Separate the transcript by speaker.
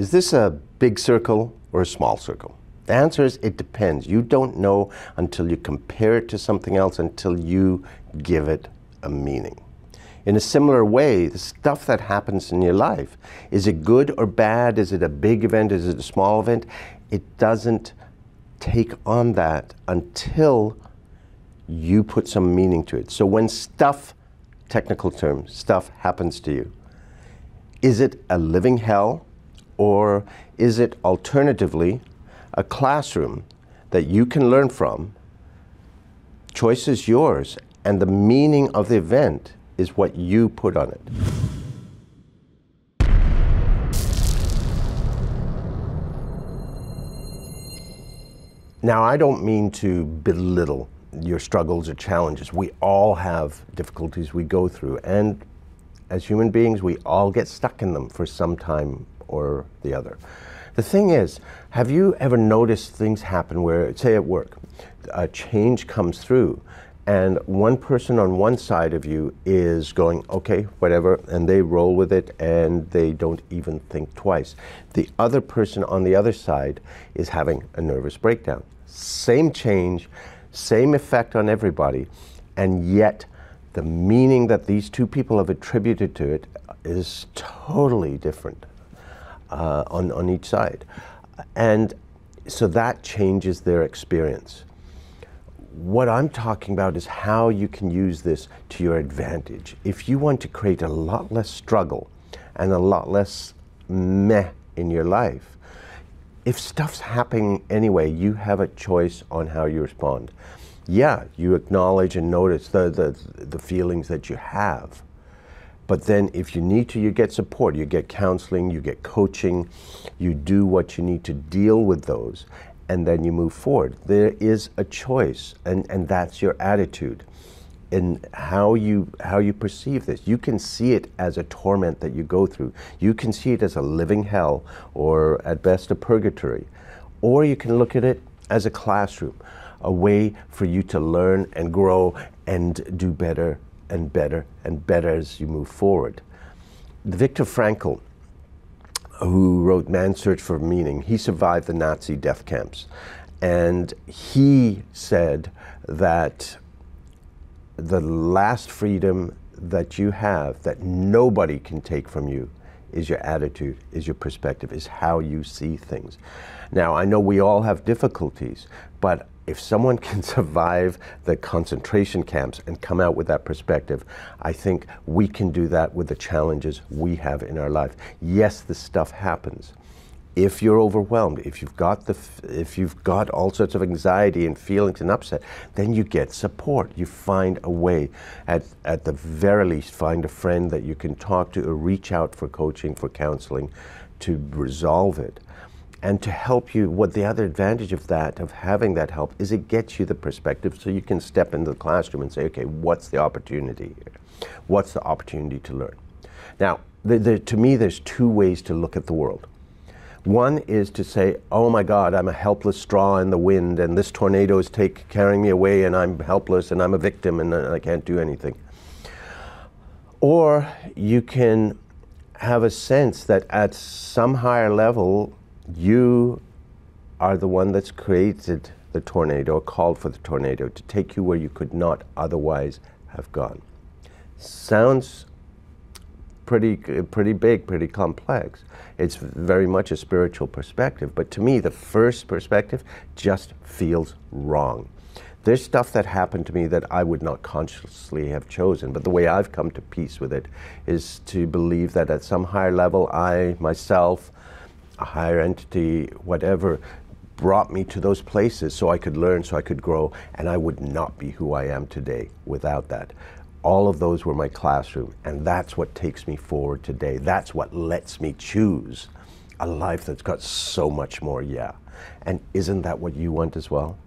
Speaker 1: Is this a big circle or a small circle? The answer is it depends. You don't know until you compare it to something else, until you give it a meaning. In a similar way, the stuff that happens in your life, is it good or bad? Is it a big event? Is it a small event? It doesn't take on that until you put some meaning to it. So when stuff, technical term, stuff happens to you, is it a living hell or is it alternatively a classroom that you can learn from? Choice is yours, and the meaning of the event is what you put on it. Now, I don't mean to belittle your struggles or challenges. We all have difficulties we go through, and as human beings, we all get stuck in them for some time or the other. The thing is, have you ever noticed things happen where, say at work, a change comes through and one person on one side of you is going, okay, whatever, and they roll with it and they don't even think twice. The other person on the other side is having a nervous breakdown. Same change, same effect on everybody, and yet the meaning that these two people have attributed to it is totally different uh, on, on each side. And so that changes their experience. What I'm talking about is how you can use this to your advantage. If you want to create a lot less struggle and a lot less meh in your life, if stuff's happening anyway, you have a choice on how you respond. Yeah, you acknowledge and notice the, the, the feelings that you have. But then, if you need to, you get support, you get counseling, you get coaching, you do what you need to deal with those, and then you move forward. There is a choice, and, and that's your attitude in how you how you perceive this. You can see it as a torment that you go through. You can see it as a living hell or at best a purgatory. Or you can look at it as a classroom, a way for you to learn and grow and do better and better and better as you move forward. Viktor Frankl, who wrote Man's Search for Meaning, he survived the Nazi death camps. And he said that the last freedom that you have that nobody can take from you is your attitude, is your perspective, is how you see things. Now, I know we all have difficulties, but if someone can survive the concentration camps and come out with that perspective, I think we can do that with the challenges we have in our life. Yes, this stuff happens if you're overwhelmed, if you've got the, if you've got all sorts of anxiety and feelings and upset, then you get support. You find a way. At at the very least, find a friend that you can talk to or reach out for coaching, for counseling, to resolve it, and to help you. What the other advantage of that, of having that help, is it gets you the perspective, so you can step into the classroom and say, okay, what's the opportunity here? What's the opportunity to learn? Now, the, the, to me, there's two ways to look at the world one is to say, oh my God, I'm a helpless straw in the wind, and this tornado is take, carrying me away, and I'm helpless, and I'm a victim, and I can't do anything. Or you can have a sense that at some higher level, you are the one that's created the tornado, or called for the tornado to take you where you could not otherwise have gone. Sounds pretty, pretty big, pretty complex. It's very much a spiritual perspective. But to me, the first perspective just feels wrong. There's stuff that happened to me that I would not consciously have chosen. But the way I've come to peace with it is to believe that at some higher level, I, myself, a higher entity, whatever, brought me to those places so I could learn, so I could grow, and I would not be who I am today without that all of those were my classroom. And that's what takes me forward today. That's what lets me choose a life that's got so much more, yeah. And isn't that what you want as well?